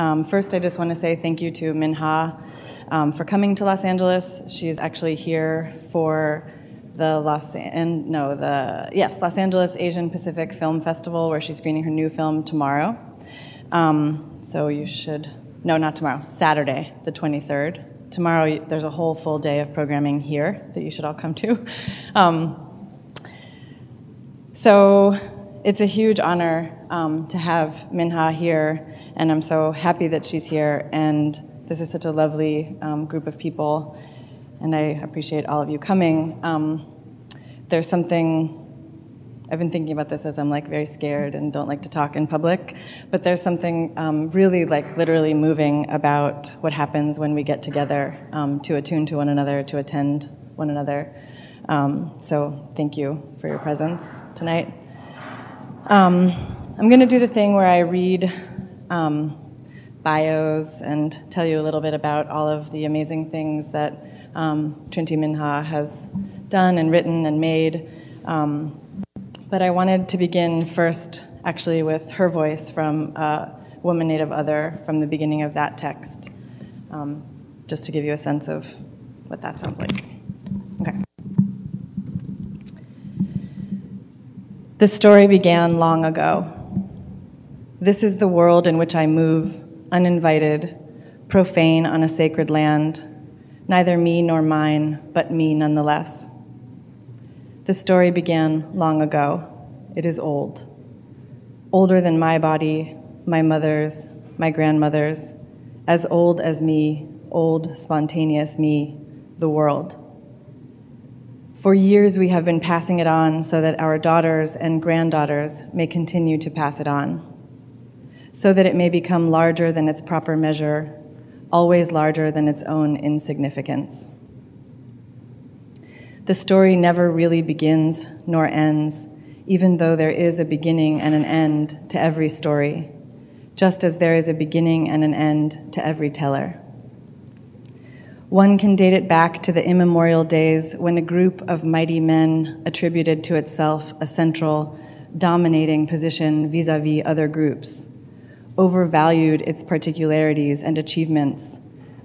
Um, first, I just want to say thank you to Minh-ha um, for coming to Los Angeles. She's actually here for the Los and no the yes Los Angeles Asian Pacific Film Festival where she's screening her new film tomorrow. Um, so you should no not tomorrow Saturday the 23rd. Tomorrow there's a whole full day of programming here that you should all come to. Um, so it's a huge honor um, to have Minh-ha here, and I'm so happy that she's here. And this is such a lovely um, group of people, and I appreciate all of you coming. Um, there's something I've been thinking about this as I'm like very scared and don't like to talk in public, but there's something um, really like literally moving about what happens when we get together um, to attune to one another, to attend one another. Um, so thank you for your presence tonight. Um, I'm going to do the thing where I read um, bios and tell you a little bit about all of the amazing things that um, Trinh T. Minh-ha has done and written and made. Um, but I wanted to begin first, actually, with her voice from uh, Woman Native Other from the beginning of that text, um, just to give you a sense of what that sounds like. Okay. The story began long ago. This is the world in which I move, uninvited, profane on a sacred land, neither me nor mine, but me nonetheless. The story began long ago. It is old. Older than my body, my mother's, my grandmother's, as old as me, old, spontaneous me, the world. For years, we have been passing it on so that our daughters and granddaughters may continue to pass it on, so that it may become larger than its proper measure, always larger than its own insignificance. The story never really begins nor ends, even though there is a beginning and an end to every story, just as there is a beginning and an end to every teller. One can date it back to the immemorial days when a group of mighty men attributed to itself a central, dominating position vis a vis other groups, overvalued its particularities and achievements,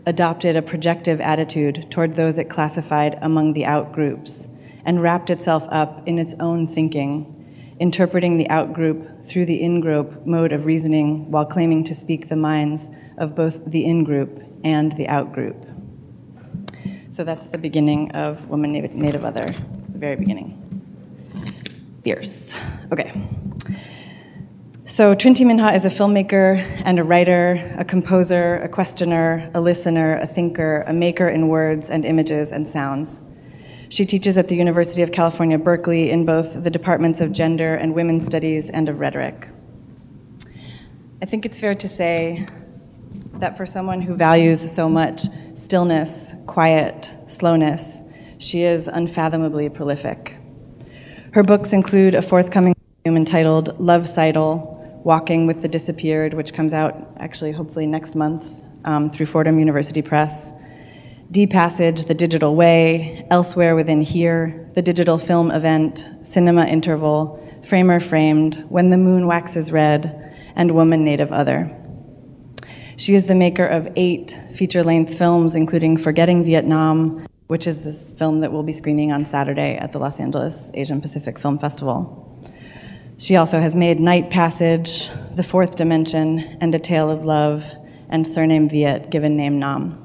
adopted a projective attitude toward those it classified among the outgroups, and wrapped itself up in its own thinking, interpreting the outgroup through the in group mode of reasoning while claiming to speak the minds of both the in group and the outgroup. So that's the beginning of Woman Native Other, the very beginning. Fierce. Okay. So Trinh T. Minh-ha is a filmmaker and a writer, a composer, a questioner, a listener, a thinker, a maker in words and images and sounds. She teaches at the University of California, Berkeley in both the departments of gender and women's studies and of rhetoric. I think it's fair to say that for someone who values so much stillness, quiet, slowness, she is unfathomably prolific. Her books include a forthcoming volume entitled Lovecidal, Walking with the Disappeared, which comes out actually hopefully next month um, through Fordham University Press. D Passage, The Digital Way, Elsewhere Within Here, The Digital Film Event, Cinema Interval, Framer Framed, When the Moon Waxes Red, and Woman Native Other. She is the maker of eight feature length films, including Forgetting Vietnam, which is this film that we'll be screening on Saturday at the Los Angeles Asian Pacific Film Festival. She also has made Night Passage, The Fourth Dimension, and A Tale of Love, and Surname Viet, given name Nam.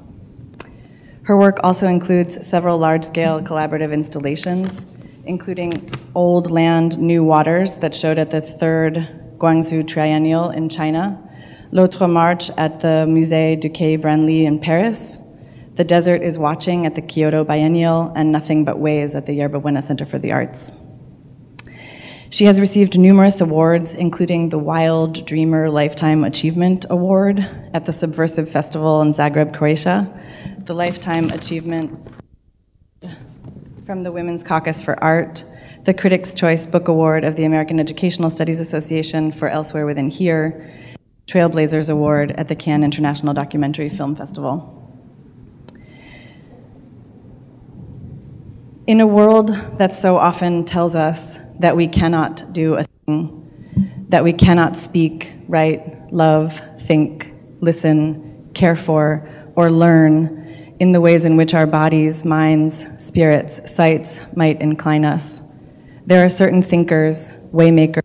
Her work also includes several large scale collaborative installations, including Old Land, New Waters, that showed at the third Guangzhou Triennial in China, L'Autre Marche at the Musée du Quai Branly in Paris. The Desert is Watching at the Kyoto Biennial, and Nothing But Ways at the Yerba Buena Center for the Arts. She has received numerous awards, including the Wild Dreamer Lifetime Achievement Award at the Subversive Festival in Zagreb, Croatia, the Lifetime Achievement from the Women's Caucus for Art, the Critics' Choice Book Award of the American Educational Studies Association for Elsewhere Within Here, Trailblazers Award at the Cannes International Documentary Film Festival. In a world that so often tells us that we cannot do a thing, that we cannot speak, write, love, think, listen, care for, or learn in the ways in which our bodies, minds, spirits, sights might incline us. There are certain thinkers, waymakers,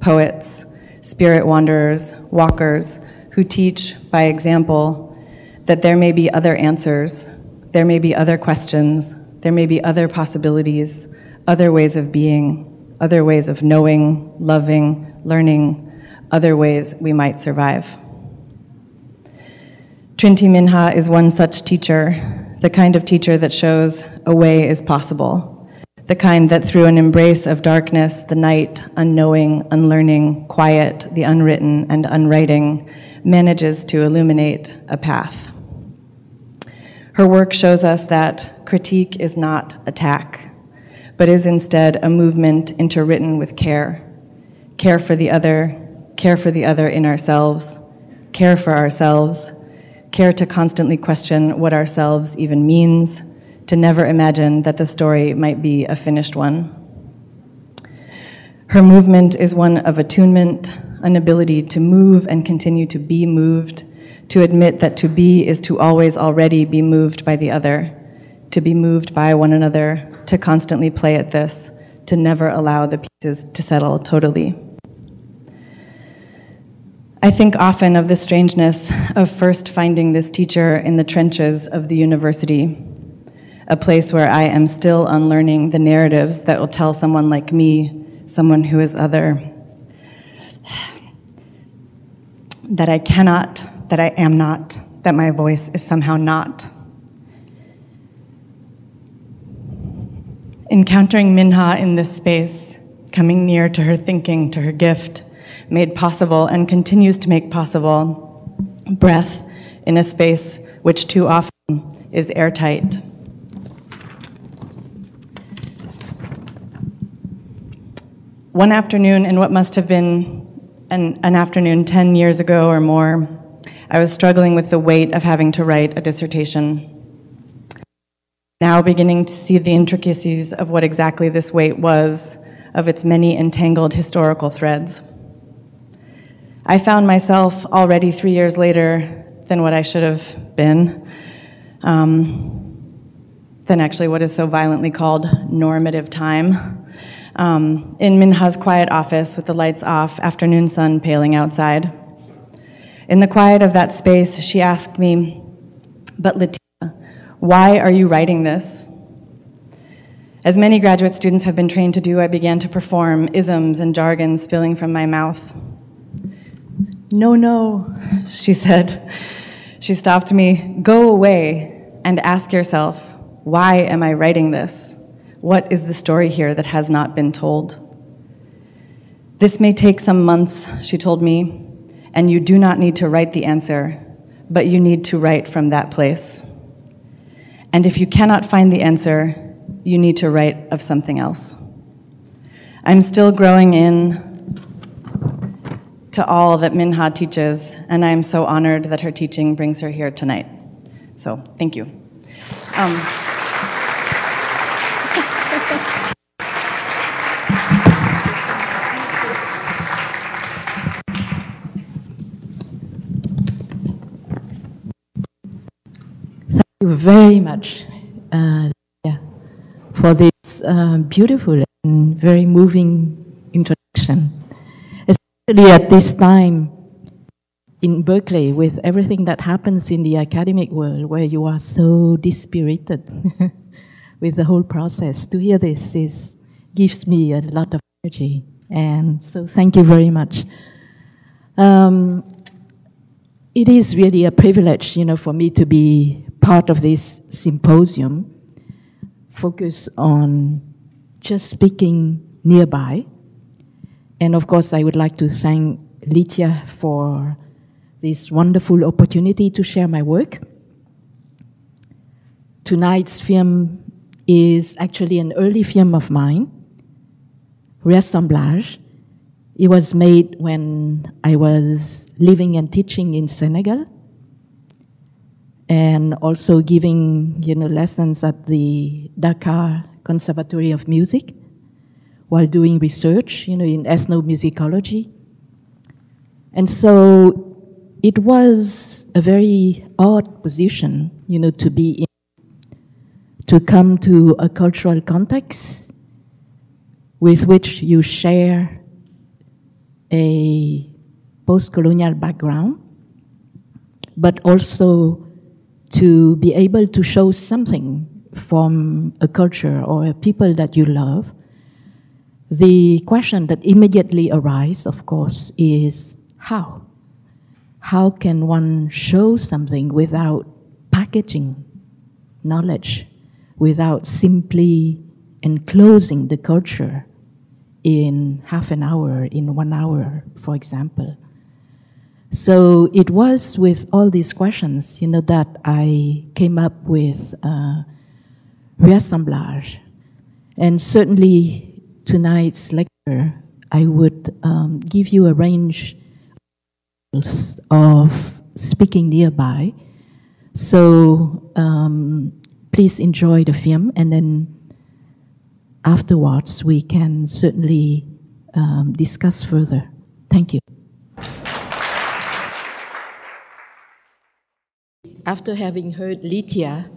poets, spirit wanderers, walkers, who teach by example that there may be other answers, there may be other questions, there may be other possibilities, other ways of being, other ways of knowing, loving, learning, other ways we might survive. Trinh T. Minh-ha is one such teacher, the kind of teacher that shows a way is possible, the kind that through an embrace of darkness, the night, unknowing, unlearning, quiet, the unwritten, and unwriting, manages to illuminate a path. Her work shows us that critique is not attack, but is instead a movement interwritten with care care for the other, care for the other in ourselves, care for ourselves care to constantly question what ourselves even means, to never imagine that the story might be a finished one. Her movement is one of attunement, an ability to move and continue to be moved, to admit that to be is to always already be moved by the other, to be moved by one another, to constantly play at this, to never allow the pieces to settle totally. I think often of the strangeness of first finding this teacher in the trenches of the university, a place where I am still unlearning the narratives that will tell someone like me, someone who is other, that I cannot, that I am not, that my voice is somehow not. Encountering Minh-ha in this space, coming near to her thinking, to her gift, made possible and continues to make possible breath in a space which too often is airtight. One afternoon, in what must have been an, an, afternoon 10 years ago or more, I was struggling with the weight of having to write a dissertation. Now beginning to see the intricacies of what exactly this weight was, of its many entangled historical threads. I found myself already three years later than what I should have been, um, than actually what is so violently called normative time. Um, in Minh-ha's quiet office with the lights off, afternoon sun paling outside. In the quiet of that space, she asked me, But Leticia, why are you writing this? As many graduate students have been trained to do, I began to perform isms and jargon spilling from my mouth. No, no, she said. She stopped me. Go away and ask yourself, why am I writing this? What is the story here that has not been told? This may take some months, she told me, and you do not need to write the answer, but you need to write from that place. And if you cannot find the answer, you need to write of something else. I'm still growing in to all that Minh-ha teaches, and I am so honored that her teaching brings her here tonight. So, thank you. Um, you very much uh, yeah, for this uh, beautiful and very moving introduction Especially at this time in Berkeley, with everything that happens in the academic world, where you are so dispirited with the whole process, to hear this is gives me a lot of energy. And so, thank you very much. Um, it is really a privilege, you know, for me to be part of this symposium, focus on just speaking nearby and of course, I would like to thank Litia for this wonderful opportunity to share my work. Tonight's film is actually an early film of mine, Reassemblage. It was made when I was living and teaching in Senegal and also giving you know, lessons at the Dakar Conservatory of Music while doing research, you know, in ethnomusicology. And so it was a very odd position, you know, to be in, to come to a cultural context with which you share a post-colonial background, but also to be able to show something from a culture or a people that you love, the question that immediately arises, of course, is how? How can one show something without packaging knowledge, without simply enclosing the culture in half an hour, in one hour, for example? So it was with all these questions, you know, that I came up with uh, reassemblage. And certainly tonight's lecture, I would um, give you a range of speaking nearby. So um, please enjoy the film, and then afterwards we can certainly um, discuss further. Thank you. After having heard Litia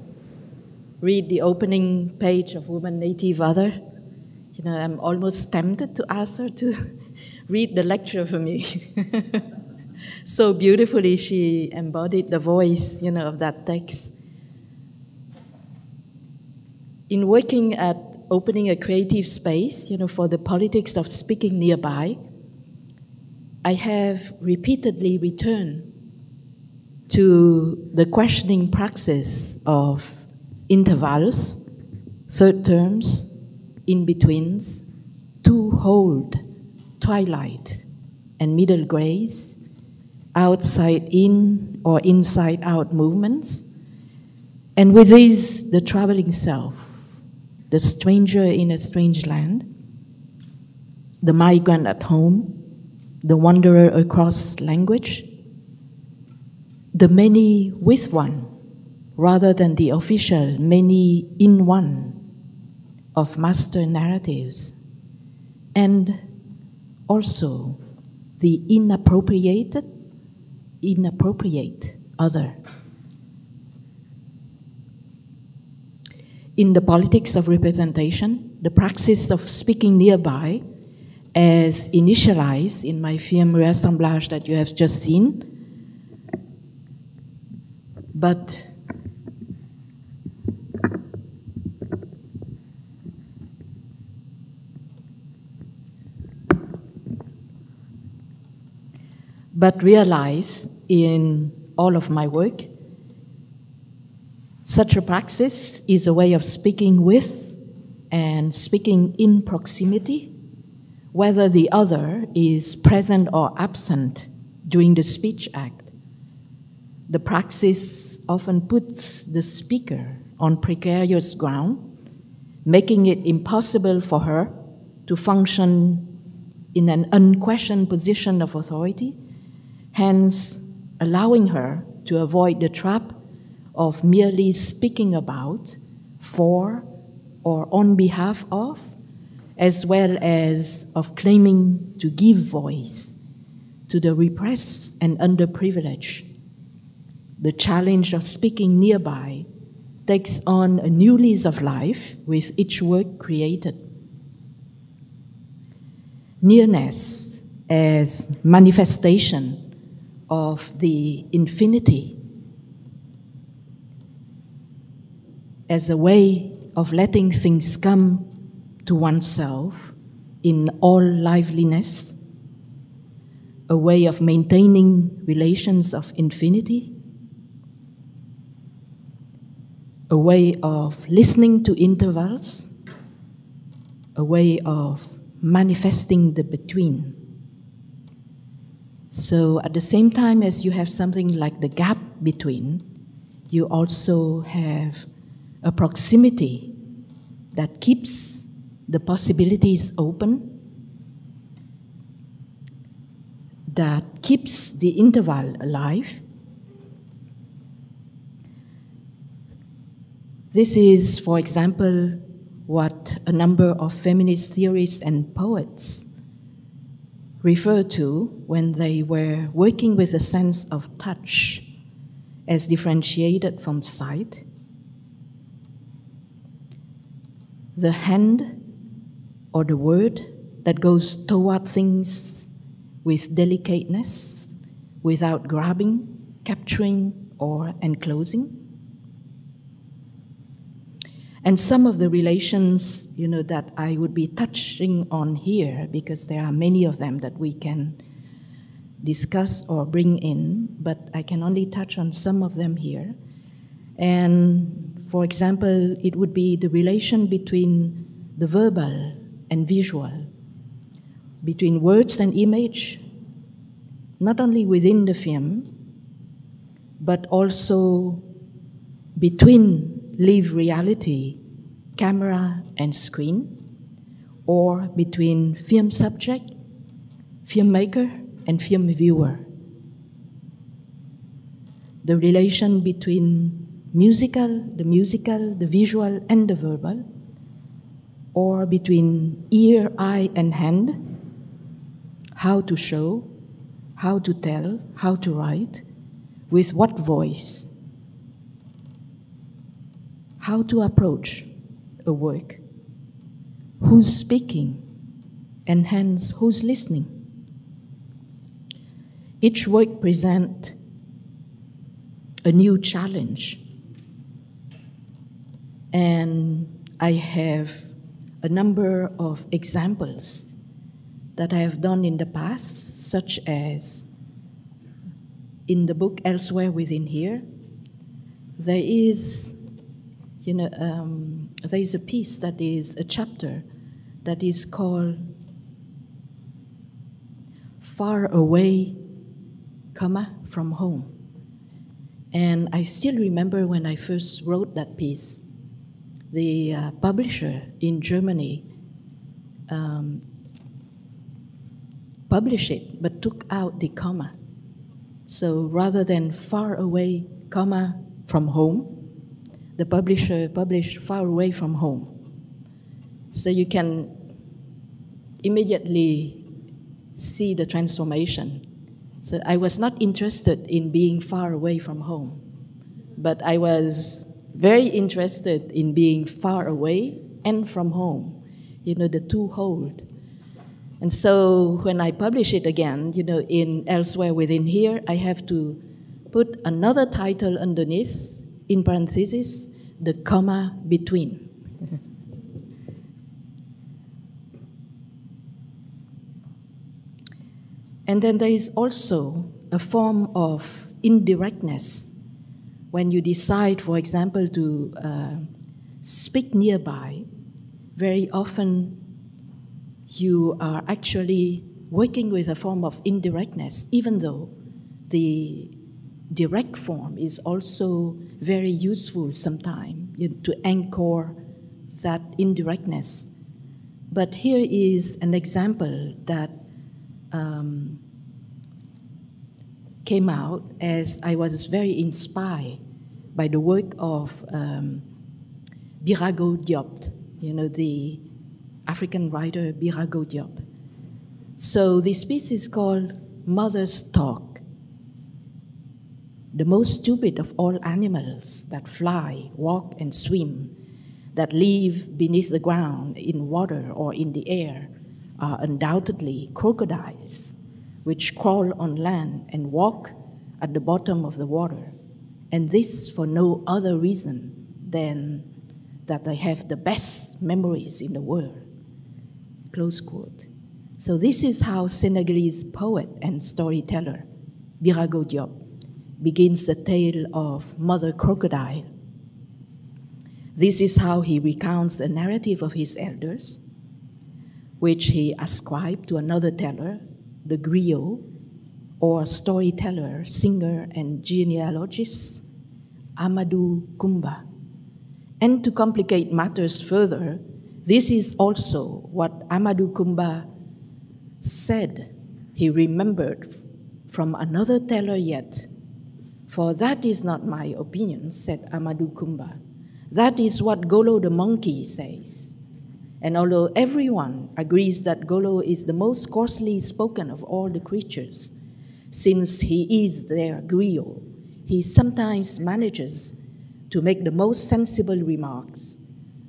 read the opening page of Woman Native Other, you know, I'm almost tempted to ask her to read the lecture for me. so beautifully she embodied the voice, you know, of that text. In working at opening a creative space, you know, for the politics of speaking nearby, I have repeatedly returned to the questioning praxis of intervals, third terms, in betweens, two hold, twilight, and middle grays, outside in or inside out movements, and with these, the traveling self, the stranger in a strange land, the migrant at home, the wanderer across language, the many with one, rather than the official many in one of master narratives, and also the inappropriated, inappropriate other. In the politics of representation, the praxis of speaking nearby, as initialized in my film Reassemblage that you have just seen, but but realize in all of my work such a praxis is a way of speaking with and speaking in proximity, whether the other is present or absent during the speech act the praxis often puts the speaker on precarious ground, making it impossible for her to function in an unquestioned position of authority, hence allowing her to avoid the trap of merely speaking about, for, or on behalf of, as well as of claiming to give voice to the repressed and underprivileged the challenge of speaking nearby takes on a new lease of life with each work created. Nearness as manifestation of the infinity, as a way of letting things come to oneself in all liveliness, a way of maintaining relations of infinity a way of listening to intervals, a way of manifesting the between. So at the same time as you have something like the gap between, you also have a proximity that keeps the possibilities open, that keeps the interval alive, This is, for example, what a number of feminist theorists and poets refer to when they were working with the sense of touch as differentiated from sight. The hand or the word that goes toward things with delicateness without grabbing, capturing, or enclosing. And some of the relations, you know, that I would be touching on here, because there are many of them that we can discuss or bring in, but I can only touch on some of them here. And for example, it would be the relation between the verbal and visual, between words and image, not only within the film, but also between live reality, camera and screen, or between film subject, filmmaker, and film viewer. The relation between musical, the musical, the visual, and the verbal, or between ear, eye, and hand, how to show, how to tell, how to write, with what voice, how to approach a work, who's speaking, and hence who's listening. Each work present a new challenge. And I have a number of examples that I have done in the past, such as in the book Elsewhere Within Here, there is, you know, um, there is a piece that is a chapter that is called Far Away, comma, from Home. And I still remember when I first wrote that piece, the uh, publisher in Germany um, published it but took out the comma. So rather than far away, comma, from home, the publisher published far away from home. So you can immediately see the transformation. So I was not interested in being far away from home, but I was very interested in being far away and from home. You know, the two hold. And so when I publish it again, you know, in Elsewhere Within Here, I have to put another title underneath, in parentheses, the comma between. and then there is also a form of indirectness when you decide, for example, to uh, speak nearby, very often you are actually working with a form of indirectness, even though the direct form is also very useful sometimes you know, to anchor that indirectness. But here is an example that um, came out as I was very inspired by the work of um, Birago Diop, you know, the African writer Birago Diop. So this piece is called Mother's Talk. The most stupid of all animals that fly, walk, and swim, that live beneath the ground, in water, or in the air, are undoubtedly crocodiles which crawl on land and walk at the bottom of the water, and this for no other reason than that they have the best memories in the world. Close quote. So, this is how Senegalese poet and storyteller Birago Diop begins the tale of Mother Crocodile. This is how he recounts the narrative of his elders, which he ascribed to another teller, the griot, or storyteller, singer, and genealogist, Amadou Koumba. And to complicate matters further, this is also what Amadou Koumba said he remembered from another teller yet. For that is not my opinion, said Amadou Koumba. That is what Golo the monkey says. And although everyone agrees that Golo is the most coarsely spoken of all the creatures, since he is their griot, he sometimes manages to make the most sensible remarks,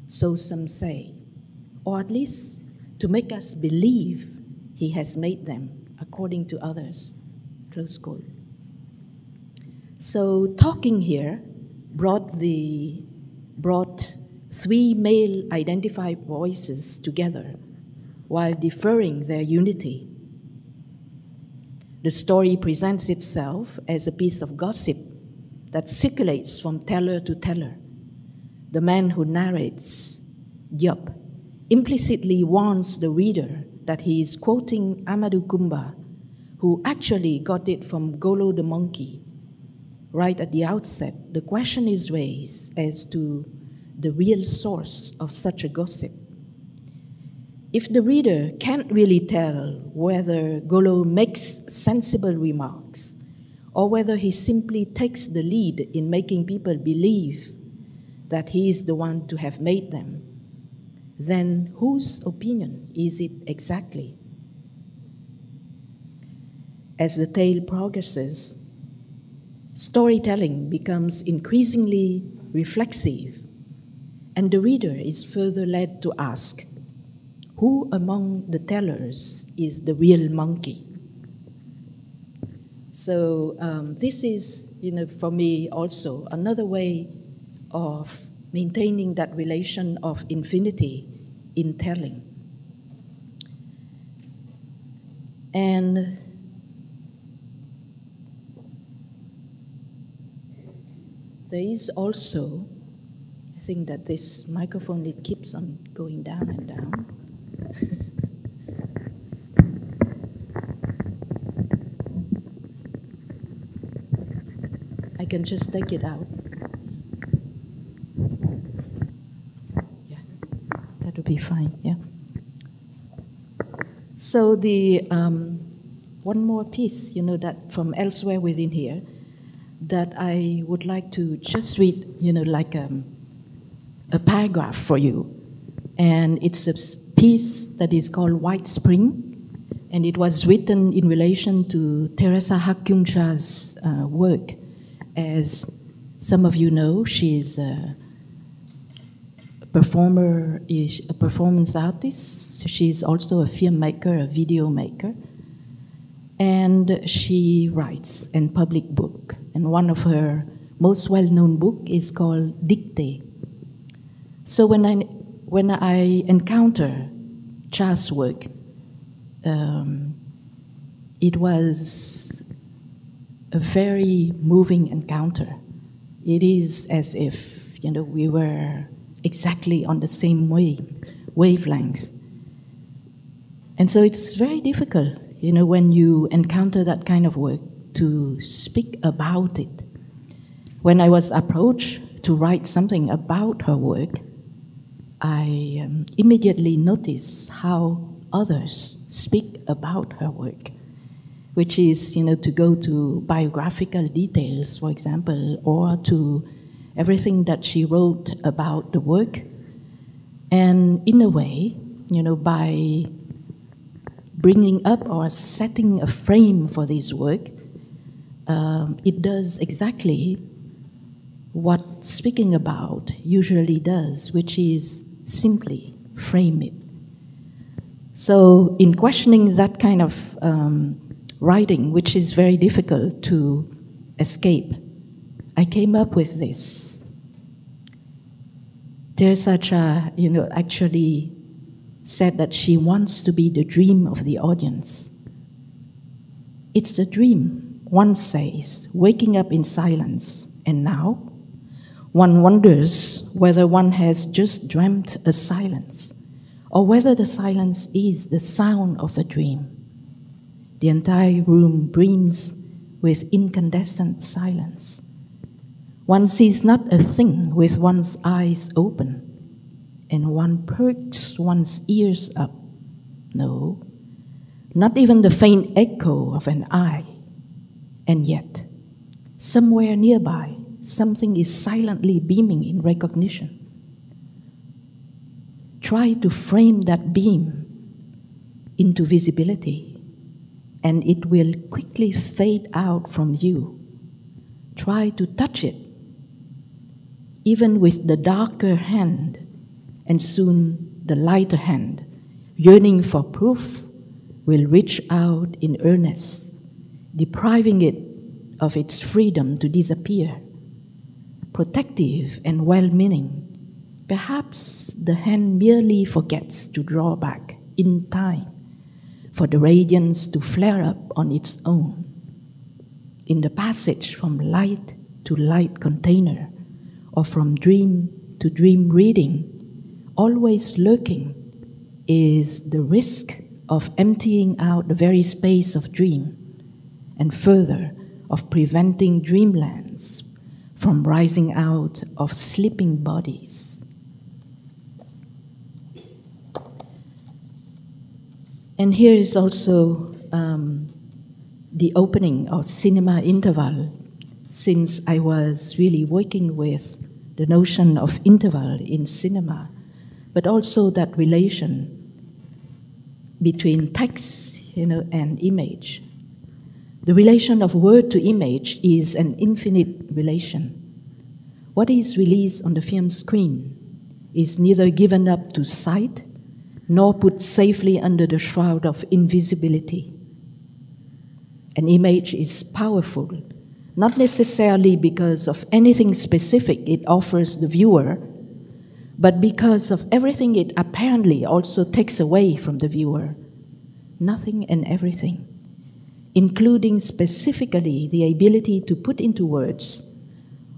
so some say, or at least to make us believe he has made them according to others. Close quote. So talking here brought the brought three male identified voices together while deferring their unity. The story presents itself as a piece of gossip that circulates from teller to teller. The man who narrates, Diop, implicitly warns the reader that he is quoting Amadou Koumba, who actually got it from Golo the monkey. Right at the outset, the question is raised as to the real source of such a gossip. If the reader can't really tell whether Golo makes sensible remarks or whether he simply takes the lead in making people believe that he is the one to have made them, then whose opinion is it exactly? As the tale progresses, storytelling becomes increasingly reflexive, and the reader is further led to ask who among the tellers is the real monkey? So um, this is, you know, for me also another way of maintaining that relation of infinity in telling. And there is also, I think that this microphone it keeps on going down and down. I can just take it out. Yeah, that would be fine, yeah. So the um, one more piece, you know, that from elsewhere within here, that I would like to just read, you know, like um, a paragraph for you. And it's a piece that is called White Spring, and it was written in relation to Theresa Hak Kyung Cha's uh, work as some of you know, she's a performer, is a performance artist. She's also a filmmaker, a video maker. And she writes and public book. And one of her most well-known book is called Dictée. So when I, when I encounter Cha's work, um, it was a very moving encounter. It is as if you know we were exactly on the same wave, wavelength. And so it's very difficult, you know, when you encounter that kind of work to speak about it. When I was approached to write something about her work, I um, immediately noticed how others speak about her work which is you know to go to biographical details, for example, or to everything that she wrote about the work, and in a way, you know, by bringing up or setting a frame for this work, um, it does exactly what speaking about usually does, which is simply frame it. So, in questioning that kind of um, writing, which is very difficult to escape, I came up with this. Theresa Cha, you know, actually said that she wants to be the dream of the audience. It's a dream, one says, waking up in silence. And now, one wonders whether one has just dreamt a silence, or whether the silence is the sound of a dream. The entire room brims with incandescent silence. One sees not a thing with one's eyes open, and one perks one's ears up. No, not even the faint echo of an eye. And yet, somewhere nearby, something is silently beaming in recognition. try to frame that beam into visibility, and it will quickly fade out from you. Try to touch it, even with the darker hand, and soon the lighter hand, yearning for proof, will reach out in earnest, depriving it of its freedom to disappear. Protective and well meaning, perhaps the hand merely forgets to draw back in time for the radiance to flare up on its own. In the passage from light to light container, or from dream to dream reading, always lurking is the risk of emptying out the very space of dream, and further, of preventing dreamlands from rising out of sleeping bodies. And here is also um, the opening of cinema interval, since I was really working with the notion of interval in cinema, but also that relation between text you know, and image. The relation of word to image is an infinite relation. What is released on the film screen is neither given up to sight nor put safely under the shroud of invisibility. An image is powerful, not necessarily because of anything specific it offers the viewer, but because of everything it apparently also takes away from the viewer. Nothing and everything including specifically the ability to put into words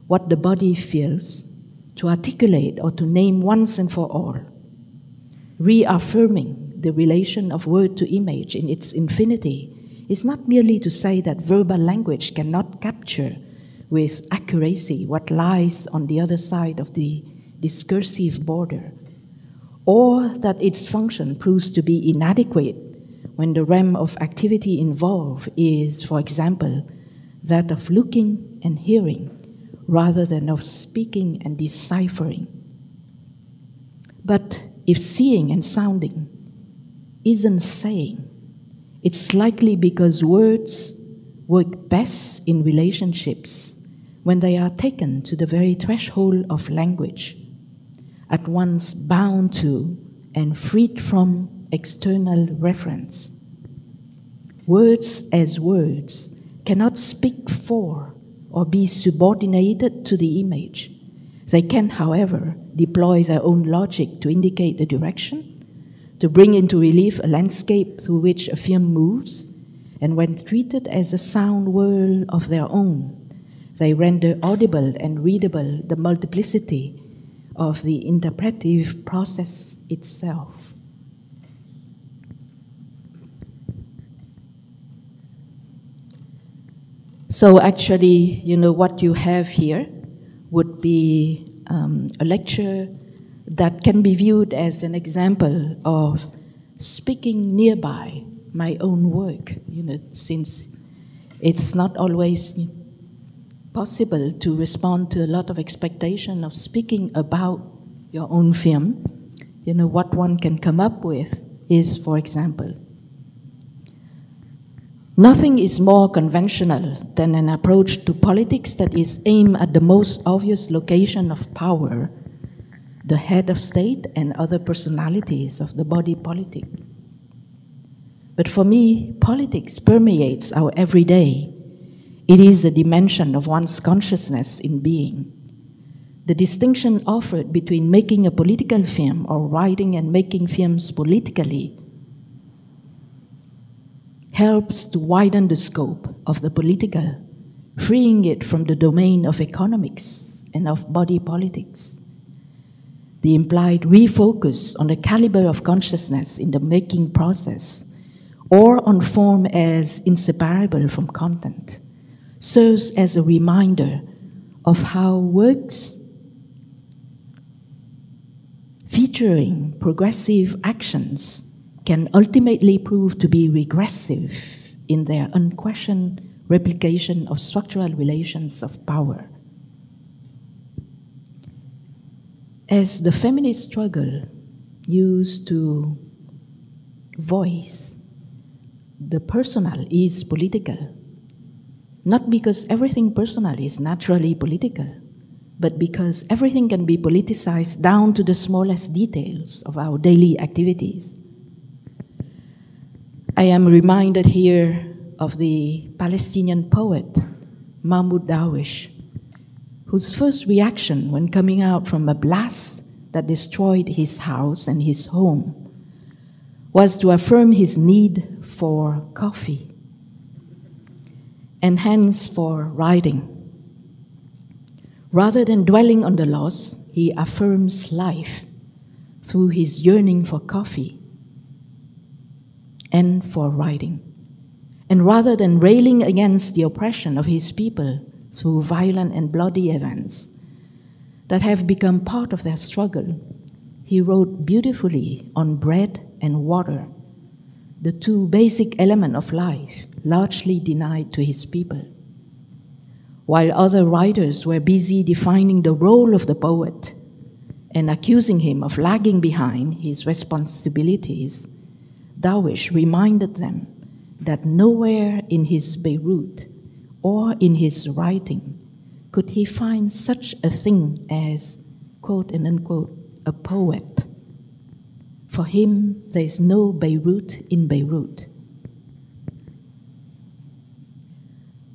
what the body feels, to articulate or to name once and for all, reaffirming the relation of word to image in its infinity is not merely to say that verbal language cannot capture with accuracy what lies on the other side of the discursive border, or that its function proves to be inadequate when the realm of activity involved is, for example, that of looking and hearing rather than of speaking and deciphering. But if seeing and sounding isn't saying, it's likely because words work best in relationships when they are taken to the very threshold of language, at once bound to and freed from external reference. Words as words cannot speak for or be subordinated to the image. They can, however, deploy their own logic to indicate the direction, to bring into relief a landscape through which a film moves, and when treated as a sound world of their own, they render audible and readable the multiplicity of the interpretive process itself. So actually, you know, what you have here would be um, a lecture that can be viewed as an example of speaking nearby my own work, you know, since it's not always possible to respond to a lot of expectation of speaking about your own film. You know, what one can come up with is, for example, Nothing is more conventional than an approach to politics that is aimed at the most obvious location of power, the head of state and other personalities of the body politic. But for me, politics permeates our everyday. It is the dimension of one's consciousness in being. The distinction offered between making a political film or writing and making films politically helps to widen the scope of the political, freeing it from the domain of economics and of body politics. The implied refocus on the caliber of consciousness in the making process or on form as inseparable from content serves as a reminder of how works featuring progressive actions can ultimately prove to be regressive in their unquestioned replication of structural relations of power. As the feminist struggle used to voice the personal is political. Not because everything personal is naturally political, but because everything can be politicized down to the smallest details of our daily activities. I am reminded here of the Palestinian poet Mahmoud Darwish, whose first reaction when coming out from a blast that destroyed his house and his home was to affirm his need for coffee and hence for writing. Rather than dwelling on the loss, he affirms life through his yearning for coffee and for writing. And rather than railing against the oppression of his people through violent and bloody events that have become part of their struggle, he wrote beautifully on bread and water, the two basic elements of life largely denied to his people. While other writers were busy defining the role of the poet and accusing him of lagging behind his responsibilities, Darwish reminded them that nowhere in his Beirut or in his writing could he find such a thing as, quote and unquote, a poet. For him, there is no Beirut in Beirut.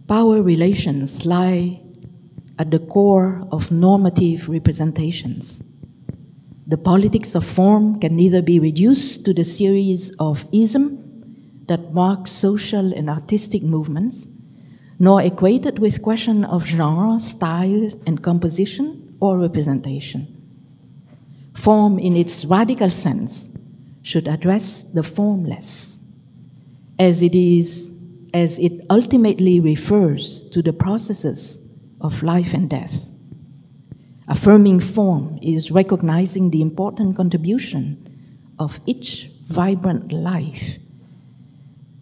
Power relations lie at the core of normative representations. The politics of form can neither be reduced to the series of isms that mark social and artistic movements, nor equated with question of genre, style, and composition or representation. Form, in its radical sense, should address the formless, as it is, as it ultimately refers to the processes of life and death. Affirming form is recognizing the important contribution of each vibrant life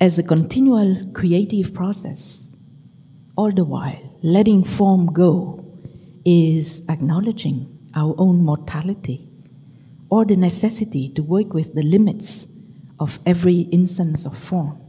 as a continual creative process. All the while, letting form go is acknowledging our own mortality or the necessity to work with the limits of every instance of form.